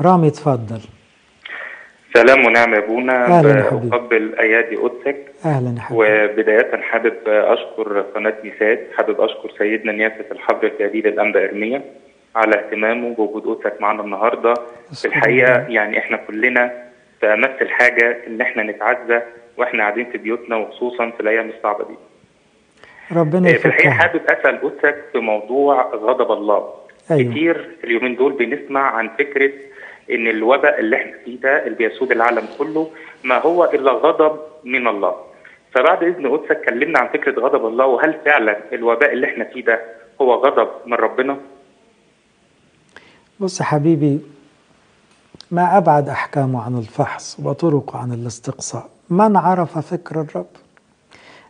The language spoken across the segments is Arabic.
رامي اتفضل. سلام ونعم يا ابونا حبيبي. بقبل ايادي قدسك أهلا يا حبيبي. وبداية حابب أشكر قناة ميسات حابب أشكر سيدنا نيافة الحبر الجليل الأنبا إرميا على اهتمامه بوجود قدسك معنا النهارده. في الحقيقة يعني إحنا كلنا في أمس الحاجة إن إحنا نتعزى وإحنا قاعدين في بيوتنا وخصوصا في الأيام الصعبة دي. ربنا في الحقيقة يفكها حابب أسأل قدسك في موضوع غضب الله. أيوه. كتير اليومين دول بنسمع عن فكرة إن الوباء اللي إحنا فيه ده اللي بيسود العالم كله ما هو إلا غضب من الله. فبعد إذن قدسك اتكلمنا عن فكرة غضب الله وهل فعلا الوباء اللي إحنا فيه ده هو غضب من ربنا؟ بص حبيبي ما أبعد أحكامه عن الفحص وطرقه عن الاستقصاء. من عرف فكر الرب؟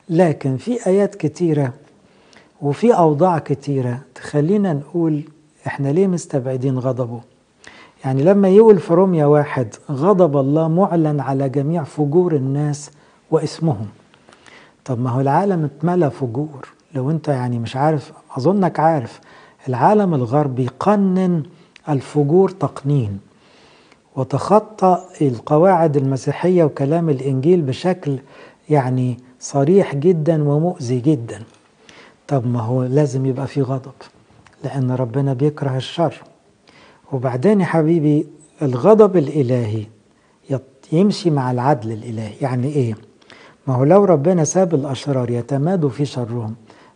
لكن في آيات كتيرة وفي أوضاع كتيرة تخلينا نقول إحنا ليه مستبعدين غضبه؟ يعني لما يقول في روميا واحد غضب الله معلن على جميع فجور الناس واسمهم. طب ما هو العالم اتملى فجور. لو انت يعني مش عارف أظنك عارف العالم الغربي قنن الفجور تقنين وتخطى القواعد المسيحية وكلام الإنجيل بشكل يعني صريح جدا ومؤذي جدا. طب ما هو لازم يبقى في غضب لأن ربنا بيكره الشر. وبعدين يا حبيبي الغضب الإلهي يمشي مع العدل الإلهي. يعني إيه؟ ما هو لو ربنا ساب الأشرار يتمادوا في شرهم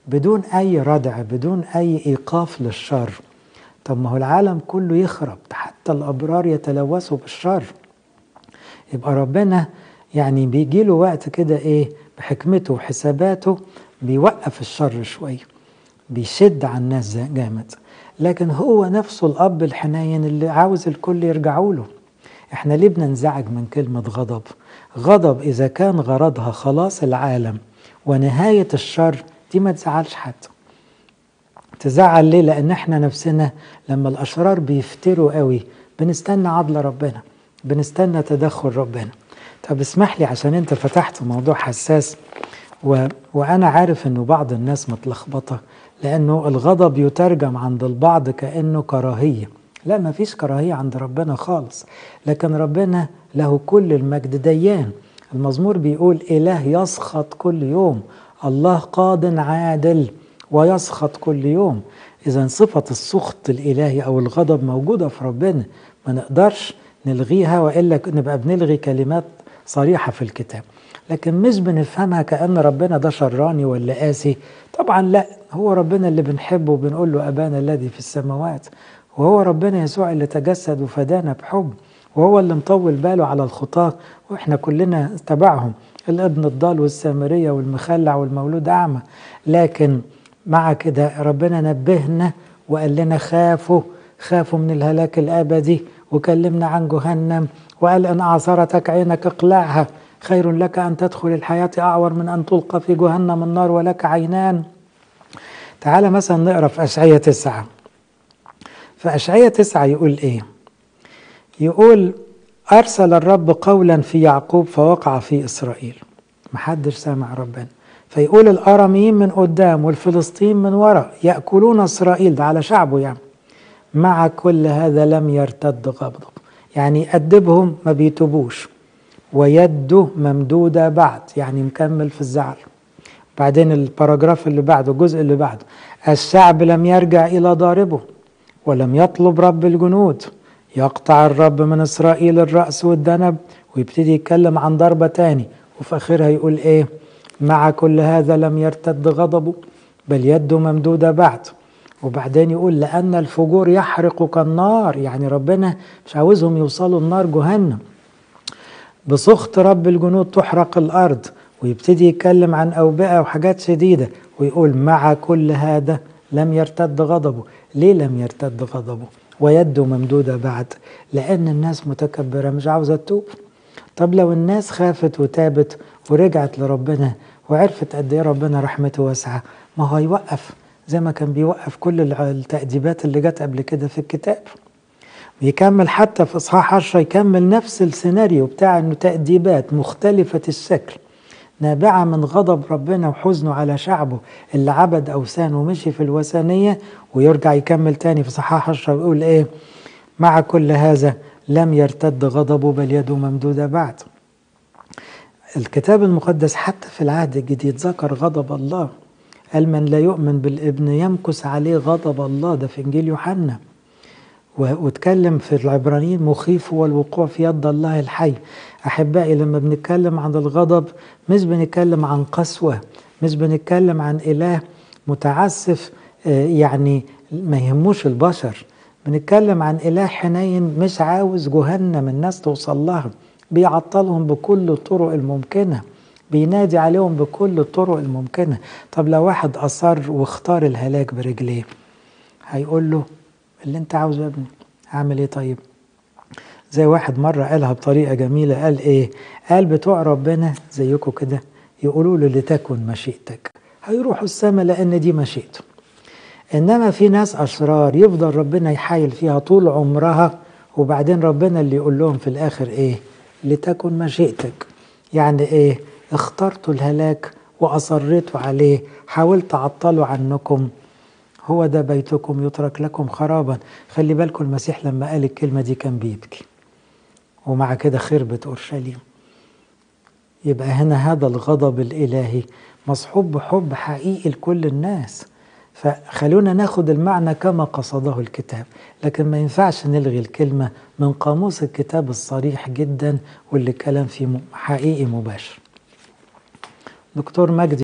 بدون أي ردع بدون أي إيقاف للشر. طب ما هو العالم كله يخرب حتى الأبرار يتلوثوا بالشر. يبقى ربنا يعني بيجي له وقت كده إيه؟ بحكمته وحساباته بيوقف الشر شوية. بيشد على الناس جامد. لكن هو نفسه الأب الحنين اللي عاوز الكل يرجعوا له. إحنا ليه بننزعج من كلمة غضب؟ غضب إذا كان غرضها خلاص العالم ونهاية الشر دي ما تزعلش حد. تزعل ليه؟ لأن إحنا نفسنا لما الأشرار بيفتروا قوي بنستنى عدل ربنا بنستنى تدخل ربنا. طب اسمح لي عشان أنت فتحت موضوع حساس و... وأنا عارف أنه بعض الناس متلخبطة لأنه الغضب يترجم عند البعض كأنه كراهية. لا ما فيش كراهية عند ربنا خالص لكن ربنا له كل المجد ديان. المزمور بيقول إله يسخط كل يوم الله قاض عادل ويسخط كل يوم. إذا صفة السخط الإلهي أو الغضب موجودة في ربنا ما نقدرش نلغيها وإلا نبقى بنلغي كلمات صريحة في الكتاب. لكن مش بنفهمها كأن ربنا ده شراني ولا قاسي. طبعا لا هو ربنا اللي بنحبه وبنقول له أبانا الذي في السماوات. وهو ربنا يسوع اللي تجسد وفدانا بحب. وهو اللي مطول باله على الخطاة. وإحنا كلنا تبعهم. الابن الضال والسامرية والمخلع والمولود أعمى. لكن مع كده ربنا نبهنا وقال لنا خافوا. خافوا من الهلاك الأبدي. وكلمنا عن جهنم. وقال إن أعصرتك عينك اقلعها. خير لك أن تدخل الحياة أعور من أن تلقى في جهنم النار ولك عينان. تعال مثلا نقرأ في أشعية تسعة. في تسعة يقول إيه؟ يقول أرسل الرب قولا في يعقوب فوقع في إسرائيل. محدش سامع ربنا. فيقول الأراميين من قدام والفلسطين من وراء يأكلون إسرائيل ده على شعبه يعني. مع كل هذا لم يرتد غضب. يعني يأدبهم ما بيتوبوش. ويده ممدودة بعد يعني مكمل في الزعل. بعدين الباراجراف اللي بعده الجزء اللي بعده الشعب لم يرجع إلى ضاربه ولم يطلب رب الجنود. يقطع الرب من إسرائيل الرأس والذنب ويبتدي يتكلم عن ضربة تاني. وفي آخرها يقول إيه؟ مع كل هذا لم يرتد غضبه بل يده ممدودة بعد. وبعدين يقول لأن الفجور يحرق كالنار يعني ربنا مش عاوزهم يوصلوا النار جهنم. بسخط رب الجنود تحرق الأرض ويبتدي يتكلم عن أوبئة وحاجات شديدة ويقول مع كل هذا لم يرتد غضبه. ليه لم يرتد غضبه؟ ويده ممدودة بعد لأن الناس متكبرة. مش عاوزة تتوب؟ طب لو الناس خافت وتابت ورجعت لربنا وعرفت قد إيه ربنا رحمته واسعة ما هو يوقف زي ما كان بيوقف كل التأديبات اللي جت قبل كده في الكتاب. يكمل حتى في إصحاح 10 يكمل نفس السيناريو بتاع إنه تأديبات مختلفة الشكل. نابعة من غضب ربنا وحزنه على شعبه. اللي عبد أوثان ومشي في الوثنية ويرجع يكمل تاني في صحاح 10 ويقول إيه؟ مع كل هذا لم يرتد غضبه بل يده ممدودة بعد. الكتاب المقدس حتى في العهد الجديد ذكر غضب الله. قال من لا يؤمن بالابن يمكث عليه غضب الله. ده في إنجيل يوحنا. واتكلم في العبرانيين مخيف هو الوقوع في يد الله الحي. أحبائي لما بنتكلم عن الغضب مش بنتكلم عن قسوة مش بنتكلم عن إله متعسف يعني ما يهموش البشر. بنتكلم عن إله حنين مش عاوز جهنم الناس توصل لها. بيعطلهم بكل الطرق الممكنة. بينادي عليهم بكل الطرق الممكنة. طب لو واحد أصر واختار الهلاك برجليه هيقول له اللي انت عاوزه يا ابني. هعمل إيه طيب؟ زي واحد مرة قالها بطريقة جميلة قال إيه؟ قال بتوع ربنا زيكم كده يقولوا له لتكن مشيئتك. هيروحوا السماء لأن دي مشيئته. إنما في ناس أشرار يفضل ربنا يحايل فيها طول عمرها وبعدين ربنا اللي يقول لهم في الآخر إيه؟ لتكن مشيئتك. يعني إيه؟ اخترتوا الهلاك وأصريتوا عليه حاولت أعطله عنكم هو ده بيتكم يترك لكم خرابا. خلي بالكم المسيح لما قال الكلمة دي كان بيبكي. ومع كده خربت أورشليم. يبقى هنا هذا الغضب الإلهي مصحوب بحب حقيقي لكل الناس. فخلونا ناخد المعنى كما قصده الكتاب. لكن ما ينفعش نلغي الكلمة من قاموس الكتاب الصريح جدا واللي كلام فيه حقيقي مباشر. دكتور مجدي.